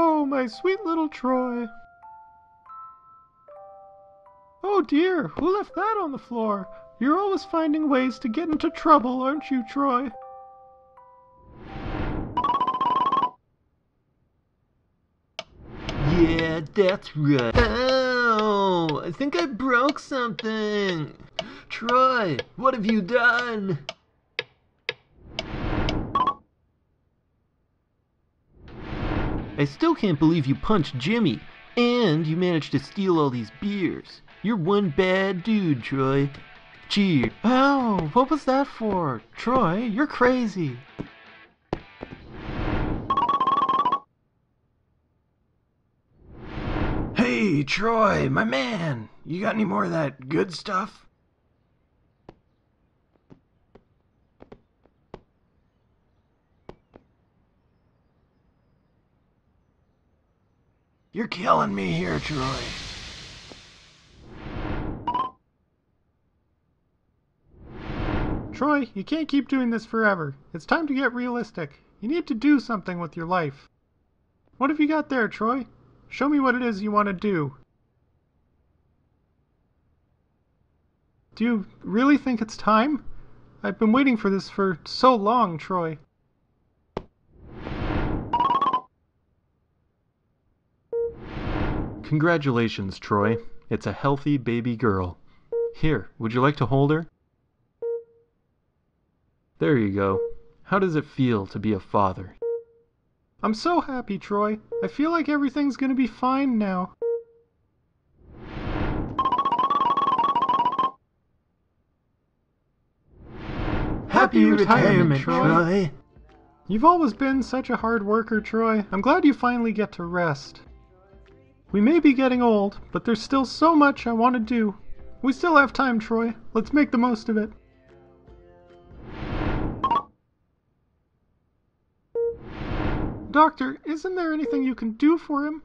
Oh, my sweet little Troy. Oh dear, who left that on the floor? You're always finding ways to get into trouble, aren't you, Troy? Yeah, that's right. Ow! I think I broke something. Troy, what have you done? I still can't believe you punched Jimmy, and you managed to steal all these beers. You're one bad dude, Troy. Cheers. Ow, oh, what was that for? Troy, you're crazy. Hey, Troy, my man, you got any more of that good stuff? You're killing me here, Troy. Troy, you can't keep doing this forever. It's time to get realistic. You need to do something with your life. What have you got there, Troy? Show me what it is you want to do. Do you really think it's time? I've been waiting for this for so long, Troy. Congratulations, Troy. It's a healthy baby girl. Here, would you like to hold her? There you go. How does it feel to be a father? I'm so happy, Troy. I feel like everything's gonna be fine now. Happy retirement, Troy. You've always been such a hard worker, Troy. I'm glad you finally get to rest. We may be getting old, but there's still so much I want to do. We still have time, Troy. Let's make the most of it. Doctor, isn't there anything you can do for him?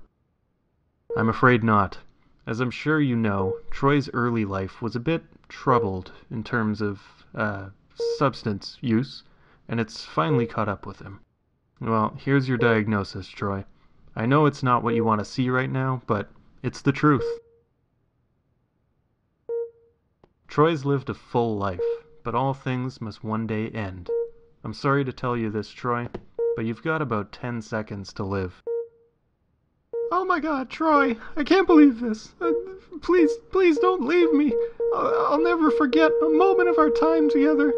I'm afraid not. As I'm sure you know, Troy's early life was a bit troubled in terms of, uh, substance use, and it's finally caught up with him. Well, here's your diagnosis, Troy. I know it's not what you want to see right now, but it's the truth. Troy's lived a full life, but all things must one day end. I'm sorry to tell you this, Troy, but you've got about 10 seconds to live. Oh my god, Troy, I can't believe this. Uh, please, please don't leave me. I'll, I'll never forget a moment of our time together.